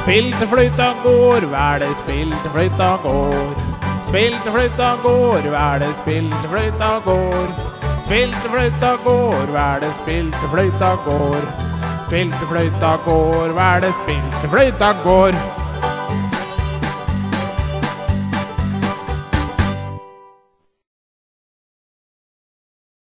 Spill til fløyta går, hver det spill til fløyta går. Spill til fløyta går, hver det spill til fløyta går. Spill til fløyta går, hver det spill til fløyta går. Spill til fløyta går, hver det spill til fløyta går.